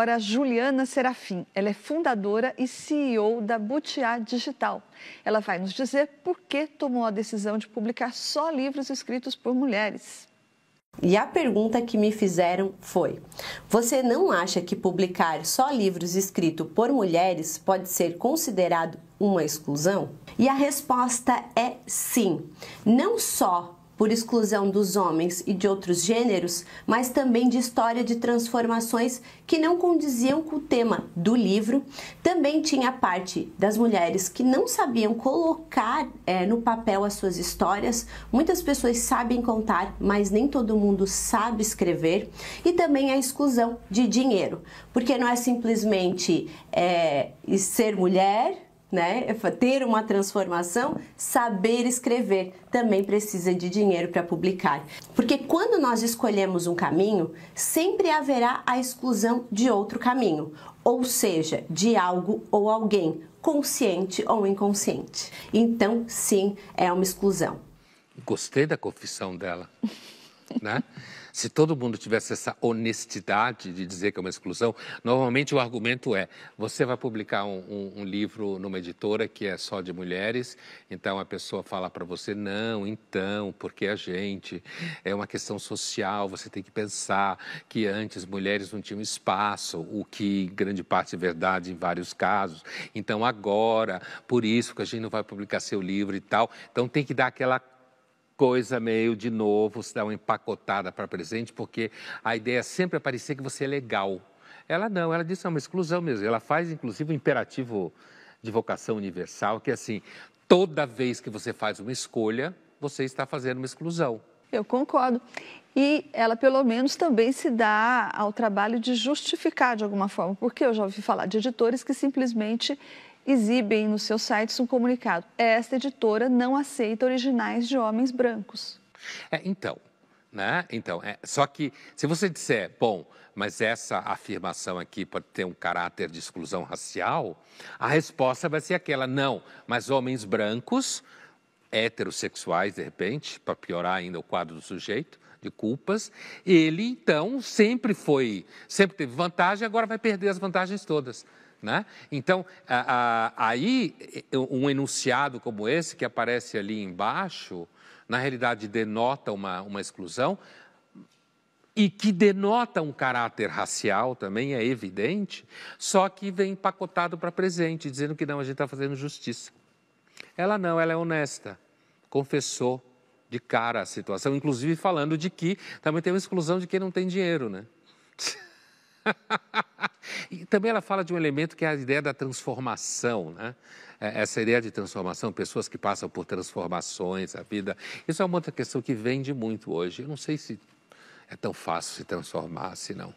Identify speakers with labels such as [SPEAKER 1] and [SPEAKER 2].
[SPEAKER 1] Agora, Juliana Serafim, ela é fundadora e CEO da Butiá Digital. Ela vai nos dizer por que tomou a decisão de publicar só livros escritos por mulheres.
[SPEAKER 2] E a pergunta que me fizeram foi: Você não acha que publicar só livros escritos por mulheres pode ser considerado uma exclusão? E a resposta é sim. Não só por exclusão dos homens e de outros gêneros, mas também de história de transformações que não condiziam com o tema do livro. Também tinha a parte das mulheres que não sabiam colocar é, no papel as suas histórias. Muitas pessoas sabem contar, mas nem todo mundo sabe escrever. E também a exclusão de dinheiro, porque não é simplesmente é, ser mulher né? Ter uma transformação, saber escrever também precisa de dinheiro para publicar. Porque quando nós escolhemos um caminho, sempre haverá a exclusão de outro caminho, ou seja, de algo ou alguém, consciente ou inconsciente. Então, sim, é uma exclusão.
[SPEAKER 3] Gostei da confissão dela, né? Se todo mundo tivesse essa honestidade de dizer que é uma exclusão, normalmente o argumento é: você vai publicar um, um, um livro numa editora que é só de mulheres, então a pessoa fala para você: não, então, porque a gente é uma questão social, você tem que pensar que antes mulheres não tinham espaço, o que grande parte é verdade em vários casos. Então agora, por isso que a gente não vai publicar seu livro e tal. Então tem que dar aquela coisa meio de novo, se dá uma empacotada para presente, porque a ideia é sempre é parecer que você é legal. Ela não, ela disse é uma exclusão mesmo. Ela faz, inclusive, um imperativo de vocação universal, que é assim, toda vez que você faz uma escolha, você está fazendo uma exclusão.
[SPEAKER 1] Eu concordo. E ela, pelo menos, também se dá ao trabalho de justificar de alguma forma, porque eu já ouvi falar de editores que simplesmente exibem nos seus sites um comunicado. Esta editora não aceita originais de homens brancos.
[SPEAKER 3] É, então, né? Então, é, só que se você disser, bom, mas essa afirmação aqui pode ter um caráter de exclusão racial, a resposta vai ser aquela, não, mas homens brancos, heterossexuais, de repente, para piorar ainda o quadro do sujeito, de culpas, ele então sempre foi, sempre teve vantagem, agora vai perder as vantagens todas. Né? Então, a, a, aí, um enunciado como esse, que aparece ali embaixo, na realidade denota uma, uma exclusão, e que denota um caráter racial também, é evidente, só que vem empacotado para presente, dizendo que não, a gente está fazendo justiça. Ela não, ela é honesta, confessou de cara a situação, inclusive falando de que também tem uma exclusão de quem não tem dinheiro, né? e também ela fala de um elemento que é a ideia da transformação, né? É, essa ideia de transformação, pessoas que passam por transformações, a vida. Isso é uma outra questão que vende muito hoje. Eu não sei se é tão fácil se transformar, se não.